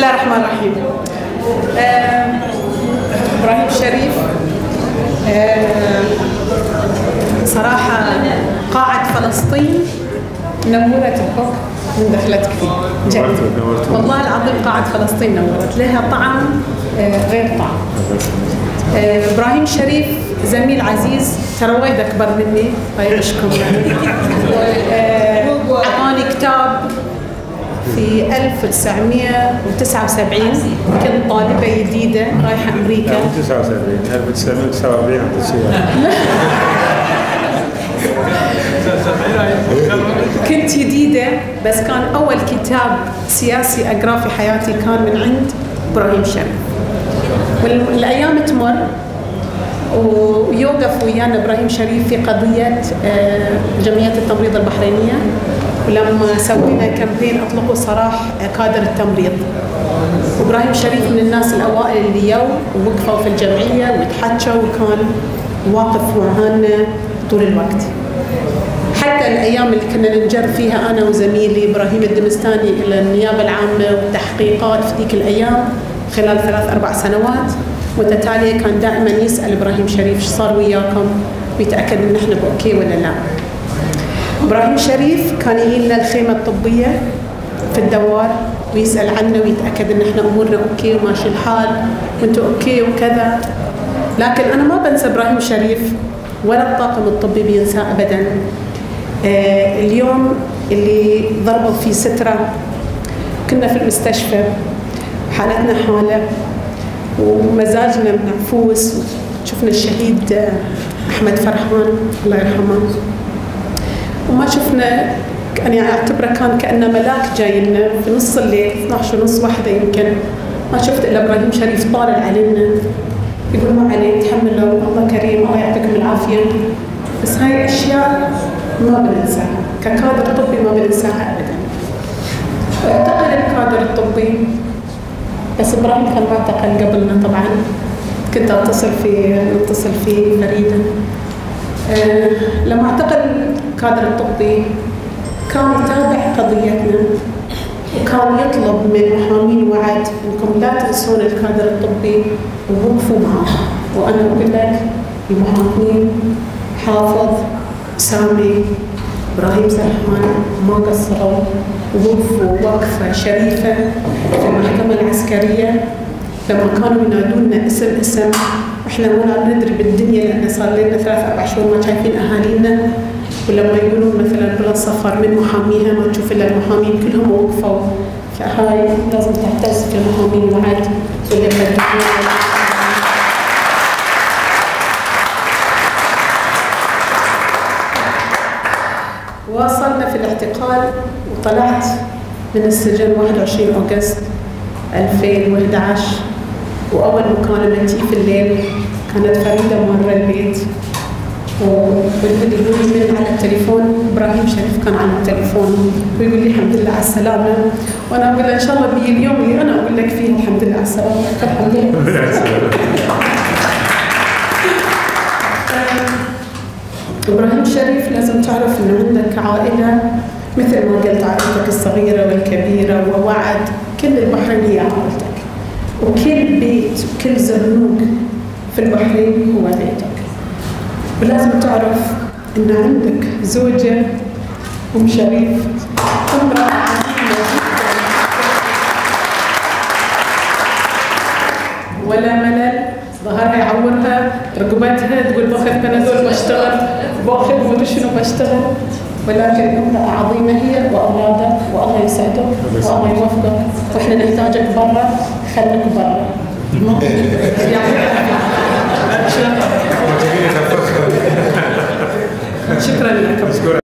الله الرحمن الرحيم. آه، إبراهيم شريف آه، صراحة قاعه فلسطين نورت الحكم من دخلتك فيه. جد. والله العظيم قاعه فلسطين نورت لها طعم آه، غير طعم. آه، إبراهيم شريف زميل عزيز ترى وايد أكبر مني. الله يعيشكم يعني آه، اعطاني كتاب في 1979 كنت طالبة جديدة رايحة أمريكا؟ لا مو 79 1949 عندك شيء كنت جديدة بس كان أول كتاب سياسي أقراه في حياتي كان من عند إبراهيم شريف. والأيام تمر ويوقف ويانا إبراهيم شريف في قضية آه، جمعية التمريض البحرينية. ولما سوينا كامبين أطلقوا سراح كادر التمريض. وإبراهيم شريف من الناس الأوائل اللي يو ووقفوا في الجمعية وتحكوا وكان واقف معانا طول الوقت. حتى الأيام اللي كنا ننجر فيها أنا وزميلي إبراهيم الدمستاني إلى النيابة العامة والتحقيقات في ذيك الأيام خلال ثلاث أربع سنوات. متتاليه كان دائما يسأل إبراهيم شريف إيش صار وياكم ويتأكد إن إحنا بـ okay ولا لا. إبراهيم شريف كان يجي لنا الخيمة الطبية في الدوار ويسأل عنا ويتأكد إن إحنا أمورنا okay وماشي الحال وأنتم okay وكذا. لكن أنا ما بنسى إبراهيم شريف ولا الطاقم الطبي بينساه ابدا. آه، اليوم اللي ضربوا فيه سترة كنا في المستشفى. حالتنا حالة ومزاجنا منعفوس شفنا الشهيد أحمد فرحان الله يرحمه. وما شفنا يعني أعتبره كان كأنه ملاك جاي لنا في نص الليل 12 ونص واحدة يمكن. ما شفت إلا إبراهيم شريف طالع علينا. يقول ما عليك تحملوا الله كريم الله يعطيكم العافية. بس هاي أشياء ما بننساها. ككادر طبي ما بننساها ابدا. اعتقل الكادر الطبي بس إبراهيم كان معتقل قبلنا طبعا. كنت أتصل في نتصل فيه فريده آه، لما اعتقل الكادر الطبي كان يتابع قضيتنا. وكان يطلب من محامين وعد إنكم لا تنسون الكادر الطبي ووقفوا معاه وأنا أقول لك المحامين حافظ سامي. إبراهيم سرحان ما قصروا ووقفوا وقفه شريفة في المحكمة العسكرية. لما كانوا ينادونا اسم اسم إحنا ولا ندري بالدنيا لأن صار لنا ثلاث أربع شهور ما شايفين أهالينا. ولما يقولون مثلا بلا سفر من محاميها ما تشوف إلا المحامين كلهم وقفوا. فهاي لازم تعتز في المحامين واللي واصلنا في الاعتقال وطلعت من السجن 21 أغسطس 2011 وأول مكالمتي في الليل كانت فريدة مرة البيت. ويقول لي من على التليفون إبراهيم شريف كان على التليفون. ويقول لي الحمد لله على السلامة. وأنا أقول له إن شاء الله بيجي اليوم اللي أنا أقول لك فيه الحمد لله على السلامة. الحمد لله. إبراهيم شريف لازم تعرف إنه عندك عائلة مثل ما قلت عائلتك الصغيرة والكبيرة ووعد كل البحرين هي عائلتك. وكل بيت وكل زرنوق في البحرين هو بيتك. ولازم تعرف إن عندك زوجة أم شريف. أمرأة ولا ظهرها رقبتها تقول باخذ بنادول بشتغل باخذ مدري شنو بشتغل ولكن امرأة عظيمة هي وأولادها وألله يسعدك وألله يوفقك. وإحنا نحتاجك برا. خليك برا. شكرا لكم